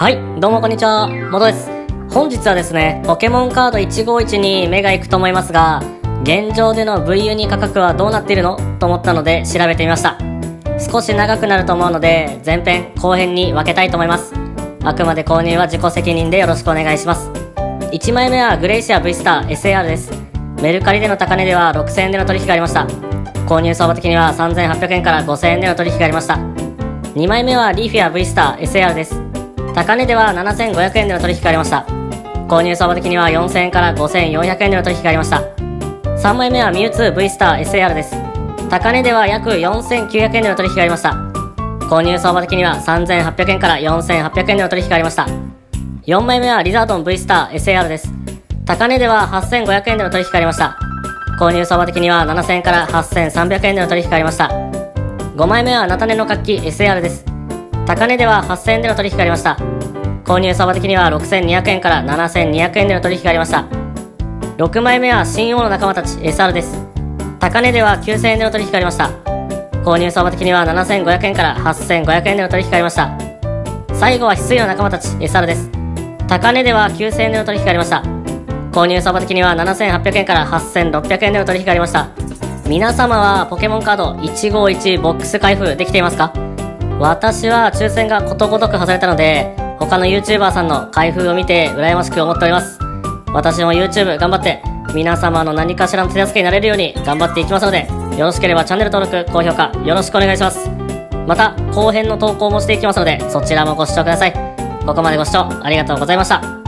はい、どうもこんにちは、もとです。本日はですね、ポケモンカード151に目が行くと思いますが、現状での V ユニ価格はどうなっているの？と思ったので調べてみました。少し長くなると思うので、前編後編に分けたいと思います。あくまで購入は自己責任でよろしくお願いします。1枚目はグレイシア V スター SAR です。メルカリでの高値では6000円での取引がありました。購入相場的には3800円から5000円での取引がありました。2枚目はリーフィア V スター SAR です。高値では7500円での取引がありました。購入相場的には4000円から5400円での取引がありました。3枚目はミュウツー V スター SAR です。高値では約4900円での取引がありました。購入相場的には3800円から4800円での取引がありました。4枚目はリザードン V スター SAR です。高値では8500円での取引がありました。購入相場的には7000円から8300円での取引がありました。5枚目はナタネの活気 SAR です。高値では8000円での取引がありました。購入相場的には6200円から7200円での取引がありました。6枚目は新王の仲間たち SR です。高値では9000円での取引がありました。購入相場的には7500円から8500円での取引がありました。最後は翡翠の仲間たち SR です。高値では9000円での取引がありました。購入相場的には7800円から8600円での取引がありました。皆様はポケモンカード151ボックス開封できていますか？私は抽選がことごとく外れたので、他の YouTuber さんの開封を見て羨ましく思っております。私も YouTube 頑張って、皆様の何かしらの手助けになれるように頑張っていきますので、よろしければチャンネル登録、高評価、よろしくお願いします。また、後編の投稿もしていきますので、そちらもご視聴ください。ここまでご視聴ありがとうございました。